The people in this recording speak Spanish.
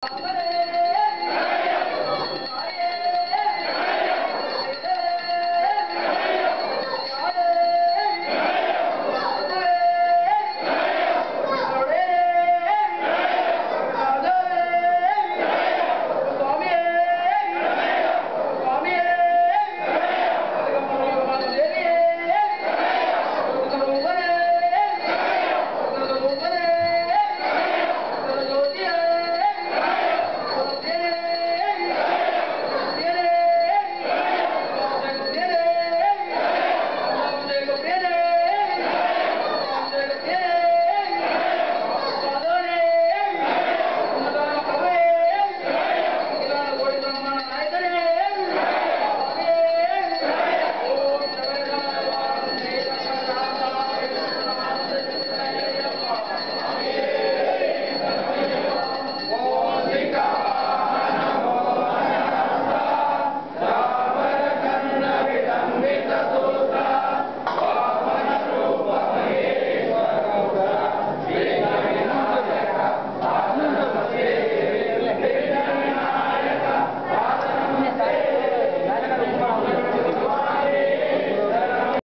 Para